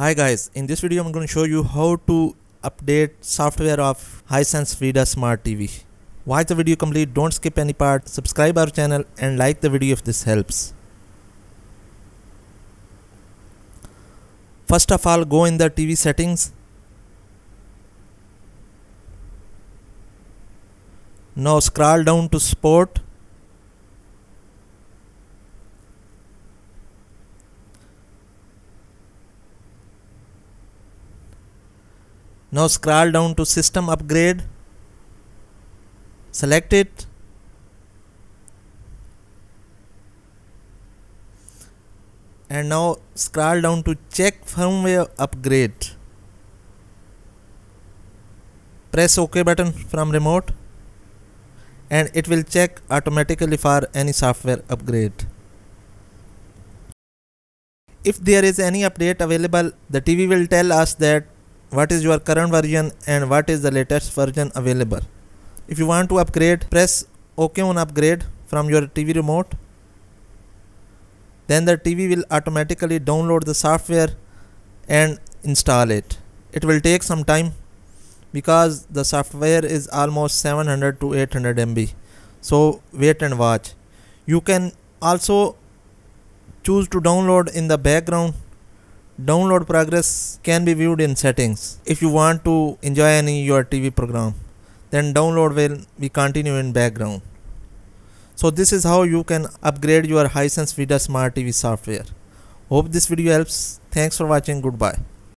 Hi guys, in this video I'm going to show you how to update software of Hisense Vidaa Smart TV. Watch the video complete, don't skip any part, subscribe our channel and like the video if this helps. First of all go in the TV settings. Now scroll down to sport Now scroll down to system upgrade. Select it. And now scroll down to check firmware upgrade. Press OK button from remote and it will check automatically for any software upgrade. If there is any update available, the TV will tell us that what is your current version and what is the latest version available. If you want to upgrade, press OK on upgrade from your TV remote. Then the TV will automatically download the software and install it. It will take some time because the software is almost 700 to 800 MB. So wait and watch. You can also choose to download in the background download progress can be viewed in settings. If you want to enjoy any your tv program then download will be continue in background. So this is how you can upgrade your hisense vidaa smart tv software. Hope this video helps. Thanks for watching. Goodbye